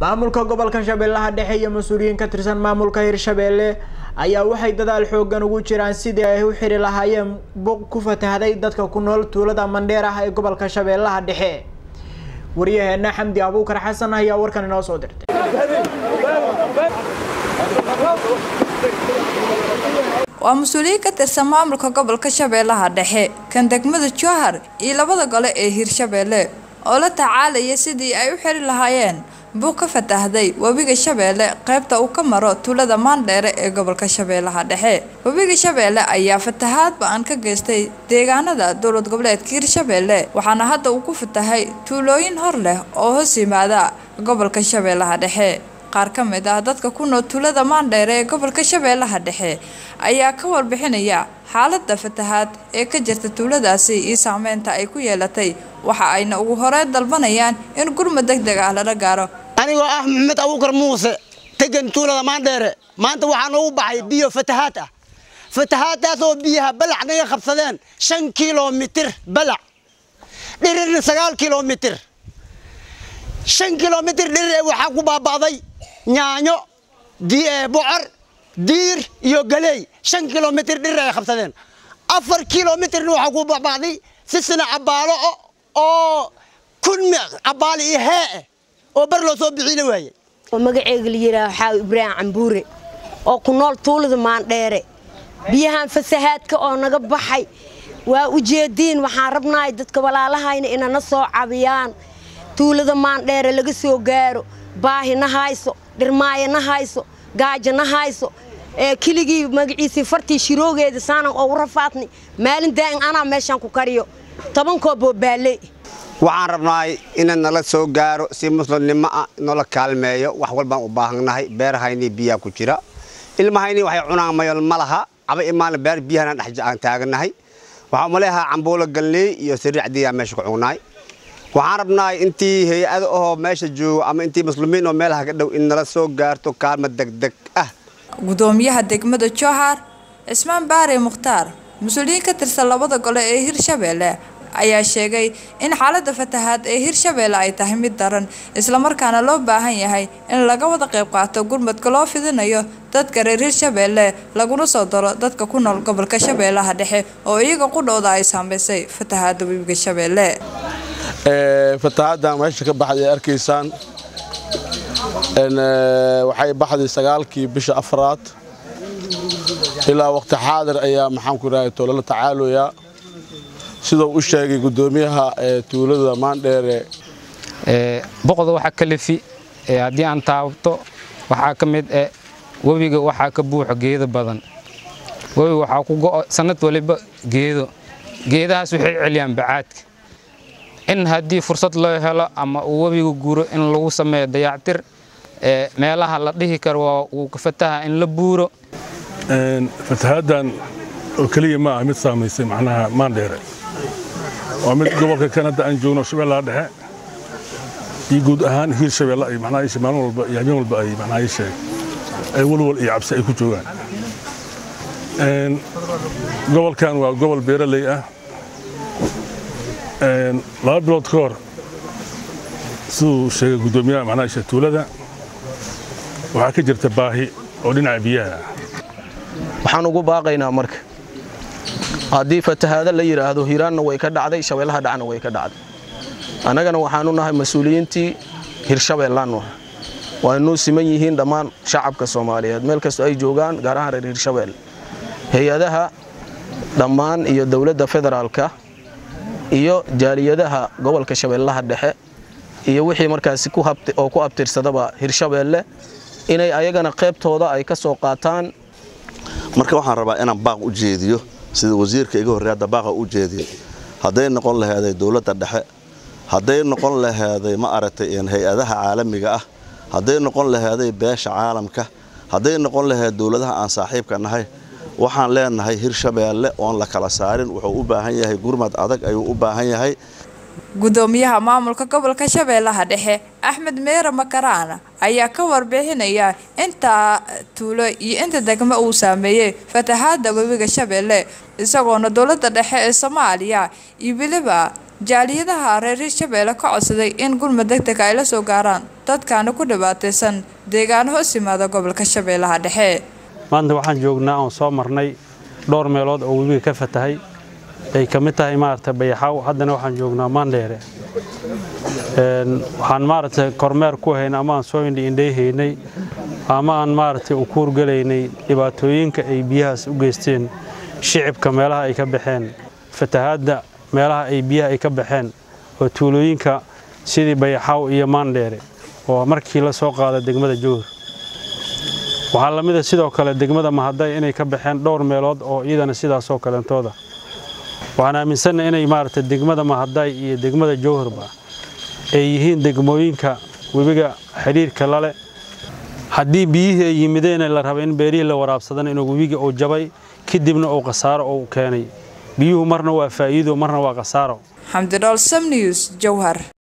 maamulka gobolka shabeellaha dhexe iyo mas'uuliyiin ka tirsan maamulka hirshabeelle ayaa waxay dadaal xoogan ugu jiraan sidii ay u xiri lahaayeen buuq ku fatahday dadka ku nool tuulada mandheer ah ee gobolka shabeellaha dhexe. Waryaheena xamdi abuukar xasan ayaa warkan inoo soo dirtay. Waa mas'uuliyiin ka tirsan maamulka gobolka shabeellaha dhexe kan degmada jowhar iyo labada gole ee hirshabeelle oo la tacaalaya sidii ay u xiri lahaayeen buuq ka fatahday webiga shabeelle qaybta uu ka maro tuulada maandheere ee gobolka shabeellaha dhexe. Webiga shabeelle ayaa fatahaad ba'an ka geystay deegaanada dowlad goboleedka hirshabeelle waxaana hadda uu ku fatahay tuulooyin hor leh oo hoos yimaada gobolka shabeellaha dhexe. Qaar ka mid ah dadka ku nool tuulada maandheere ee gobolka shabeellaha dhexe ayaa ka warbixinaya xaalada fatahaad ee ka jirta tuuladaasi iyo saameynta ay ku yeelatay waxa ayna ugu horeyn dalbanayaan in gurmad deg deg ah lala gaaro anigoo ah maxamed abuukar muuse tegan tuulada maandheere maanta waxaa noogu baxay biyo fatahaad ah. Fatahaaddaas oo biyaha balac naga qabsadeen shan kilomitir balac dhirirna sagaal kilomitir. Shan kilomitir dhirir waxaa ku baaba'day yaanyo bocor diir iyo galey. Shan kilomitir dhirir ay qabsadeen. Afar kilomitirna waxaa ku baaba'day sisina cabaalo oo kun cabaalo iyo hee oo bar loo soo bixiina waaye. Oo magaceyga la yidhaah waxaa ibraahim cambuure oo ku nool tuulada maandheere biyahan fasahaadka oo naga baxay waa ujeediin waxaan rabnahay dadka walaalahayna inana soo cabiyaan. Tuulada maandheere laga soo gaaro baahi na hayso dhirmaayo na hayso gaajo na hayso. Keligii magaciisii fartii shiroogeeda saanan oo u rafaadnay maalin daa'in anaa meeshaan ku kariyo. Tobankoo boobaale waxaan rabnaay inay nala soo gaaro si muslimnimo ah nola kaalmeeyo wax walbaan u baahannahay beerahaynii biyaa ku jira. Ilmahaynii waxay cunaan mayol ma laha caba imaana beer biyahanaan dhex aan taagannahay waxaa umaleehaa cambuulo galney iyo sariicdiyaa meesha ku cugnaay waxaan rabnaay intii hay'ada ahoo meesha joogo ama intii muslimiin oo meelaha ka dhow in nala soo gaarto kaalmo degdeg ah. Gudoomiyaha degmada jowhar cismaan baare mukhtaar mas'uuliyiin ka tirsan labada gole ee hirshabeelle ayaa sheegay in xaalada fatahaad ee hirshabeelle ay tahay mid daran islamarkaana loo baahan yahay in laga wada qayb qaato gurmadka loo fidinayo dadka reer hirshabeelle laguna soo daro dadka ku nool gobolka shabeellaha dhexe oo iyaga qudhooda ay saameysay fatahaada webiga shabeelle. Fatahaaddan meesha ka baxday arkaysaan waxay baxday sagaalkii bisha afraad. Ilaa waqti xaadir ayaa maxaan ku idhahay toolala tacaaloyaa siduu u sheegay gudoomiyaha tuulada maandheere boqda waxaa ka lefi haddii aan taabto waxaa ka mid eh webiga waxaa ka buuxo geedo badan. Webiga waxaa ku go'o sanad waliba geedo. Geedahaas waxay celiyaan bacaadka. In haddii fursad loo helo ama uu webiga guro in lagu sameeyo dayactir meelaha la dhihi karo waa uu ka fataha in la buuro. Fatahaaddan oo keliya ma ah mid saamaysay macnaha maandheere waa mid gobolka kanada aan joogno shabeellaha dhexe. Iyo guud ahaan hiir shabeelle ay macnaha isha maalin walba iyo habeen walba ay sheeg ay walwal iyo cabsi ay ku joogaan. Gobolkan waa gobol beeraley ah. Laba bilood ka hor siduu sheegay guddoomiyaha macnaha isha tuulada waxaa ka jirta baahi oo dhinaca biyaha. Ah waxaan ugu baaqaynaa marka haddii fatahaado la yidhaahdo hiiraanna way ka dhacday shabeellaha dhacna way ka dhacday. Annagana waxaanu nahay mas'uuliyiintii hirshabeellaannu ah waa inuu siman yihiin dhammaan shacabka soomaaliyeed. Meel kastoo ay joogaan gaar ahaan reer hirshabeel hay'adaha dhammaan iyo dowladda federaalka iyo jaaliyadaha gobolka shabeellaha dhexe iyo wixii markaasi oo ku abtirsadaba hirshabeelle inay ayagana qaybtooda ay ka soo qaataan. Marka waxaan rabaa inaan baaq u jeediyo sida wasiirka iga horreey hadda baaqa u jeediyo hadday noqon laheeday dowladda dhexe hadday noqon laheeday ma aragtay hay'adaha caalamiga ah hadday noqon laheeday beesha caalamka hadday noqon laheed dowladaha aan saaxiibka nahay waxaan leenahay hirshabeelle oon la kala saarin wuxuu u baahan yahay gurmad adag ayuu u baahan yahay gudoomiyaha maamulka gobolka shabeellaha dhexe axmed meere makaraana ayaa ka warbixinaya inta tuulo iyo inta degmo uu saameeyey fatahaada webiga shabeelle isagoona dowladda dhexe ee soomaaliya. Iyo weliba jaaliyadaha reer hirshabeelle ka codsaday in gurmud deg deg ay la soo gaaraan dadkaana ku dhibaataysan deegaano hoos yimaada gobolka shabeellaha dhexe. Maanta waxaan joognaa oon soo marnay dhowr meelood oo webiga ka fatahay ay ka mid tahay maaragtay bayaxaaw haddana waxaan joognaa maandheere waxaan maaragtay kormeer ku haynay ama aan soo indhiindhayhaynay ama aan maaragtay u kuurgalaynay dhibaatooyinka ay biyahaas u geysteen shicibka meelaha ay ka baxeen fatahaadda meelaha ay biyaha ay ka baxeen oo tuulooyinka sidii bayaxaaw iyo maandheere oo markii la soo qaada degmada jowhar waxaa la mid a sidoo kale degmada mahaday inay ka baxeen dhowr meelood oo iyadana sidaasoo kaleentooda waxaan aaminsannahay inay maaragtay degmada mahaday iyo degmada jowharba ay yihiin degmooyinka webiga xidhiirka lale. Haddii biyihii ay yimideena la raba in beerihii la waraabsadana inuu webiga uu jabay kadibna uu khasaaro uu keenay. Biyuhu marna waa faa'iido marna waa khasaaro. Xamdi dhool sam news jowhar